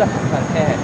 だったね。